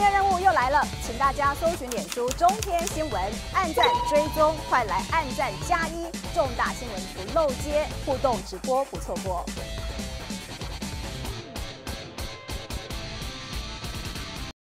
天任务又来了，请大家搜寻脸书中天新闻，按赞追踪，快来按赞加一，重大新闻不漏接，互动直播不错过。